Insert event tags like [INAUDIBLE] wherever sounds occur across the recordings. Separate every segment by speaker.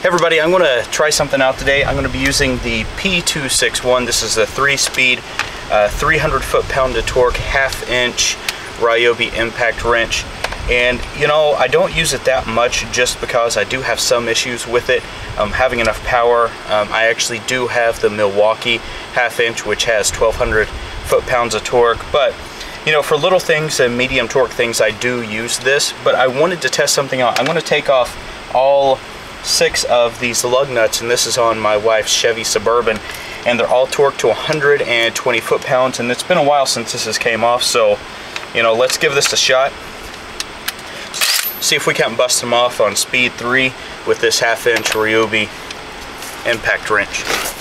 Speaker 1: Hey everybody, I'm going to try something out today. I'm going to be using the P261. This is a three-speed, uh, 300 foot-pound of torque, half-inch Ryobi impact wrench. And you know, I don't use it that much just because I do have some issues with it um, having enough power. Um, I actually do have the Milwaukee half-inch, which has 1,200 foot-pounds of torque, but you know, for little things and medium torque things, I do use this, but I wanted to test something out. I'm going to take off all six of these lug nuts and this is on my wife's Chevy Suburban and they're all torqued to 120 foot-pounds and it's been a while since this has came off so you know let's give this a shot see if we can't bust them off on speed 3 with this half-inch Ryobi impact wrench.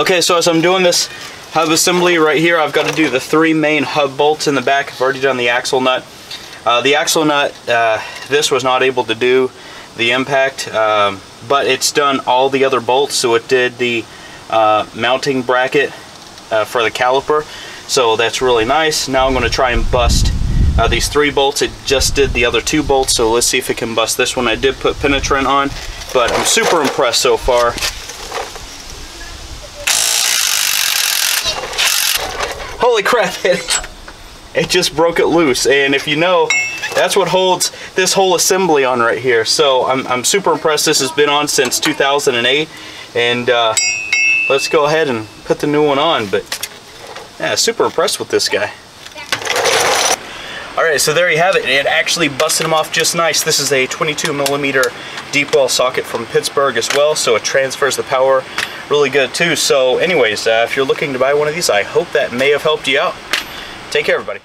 Speaker 1: Okay, so as I'm doing this hub assembly right here, I've got to do the three main hub bolts in the back. I've already done the axle nut. Uh, the axle nut, uh, this was not able to do the impact, um, but it's done all the other bolts, so it did the uh, mounting bracket uh, for the caliper. So that's really nice. Now I'm going to try and bust uh, these three bolts. It just did the other two bolts, so let's see if it can bust this one. I did put penetrant on, but I'm super impressed so far. Holy crap, [LAUGHS] it, it just broke it loose. And if you know, that's what holds this whole assembly on right here. So I'm, I'm super impressed. This has been on since 2008. And uh, let's go ahead and put the new one on. But yeah, super impressed with this guy. All right, so there you have it. It actually busted them off just nice. This is a 22 millimeter deep well socket from Pittsburgh as well, so it transfers the power really good too. So anyways, uh, if you're looking to buy one of these, I hope that may have helped you out. Take care, everybody.